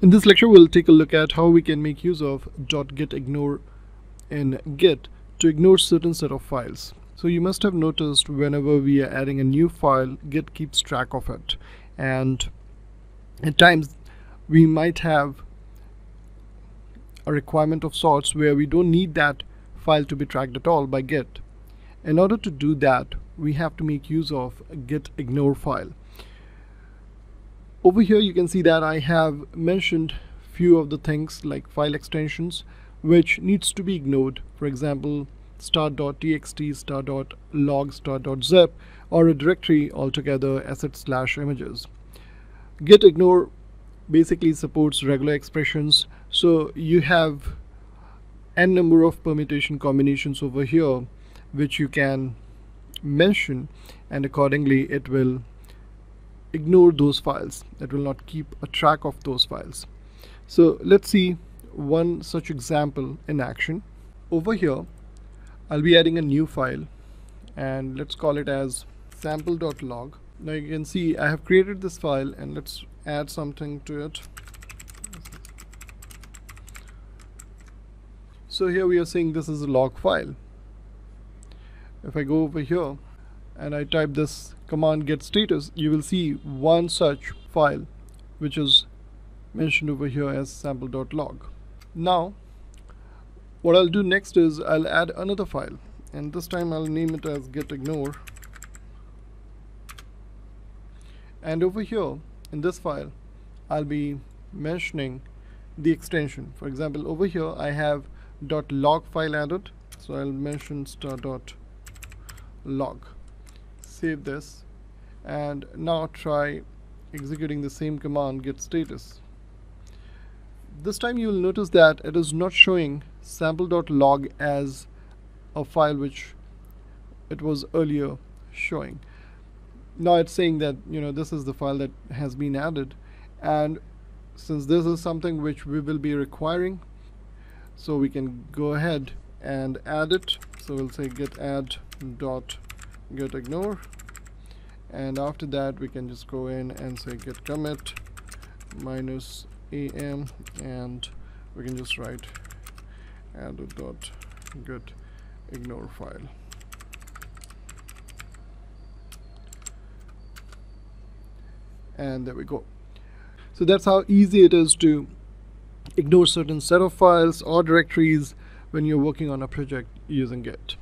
In this lecture we'll take a look at how we can make use of .gitignore in Git to ignore certain set of files. So you must have noticed whenever we are adding a new file Git keeps track of it and at times we might have a requirement of sorts where we don't need that file to be tracked at all by Git. In order to do that we have to make use of git ignore file over here you can see that I have mentioned few of the things like file extensions which needs to be ignored for example star.txt, star.log, star.zip or a directory altogether asset slash images. Git ignore basically supports regular expressions so you have n number of permutation combinations over here which you can mention and accordingly it will ignore those files. It will not keep a track of those files. So let's see one such example in action. Over here I'll be adding a new file and let's call it as sample.log now you can see I have created this file and let's add something to it. So here we are saying this is a log file. If I go over here and I type this command git status you will see one such file which is mentioned over here as sample.log now what I'll do next is I'll add another file and this time I'll name it as git ignore. And over here in this file I'll be mentioning the extension. For example over here I have .log file added so I'll mention star dot log save this and now try executing the same command git status. This time you will notice that it is not showing sample.log as a file which it was earlier showing. Now it's saying that you know this is the file that has been added and since this is something which we will be requiring so we can go ahead and add it. So we'll say git add dot git ignore. And after that we can just go in and say git commit minus am and we can just write add dot git ignore file. And there we go. So that's how easy it is to ignore certain set of files or directories when you're working on a project using Git